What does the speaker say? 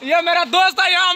Ja, mera dosta tá ja,